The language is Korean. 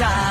자.